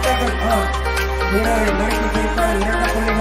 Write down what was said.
I'm mar que está, mira la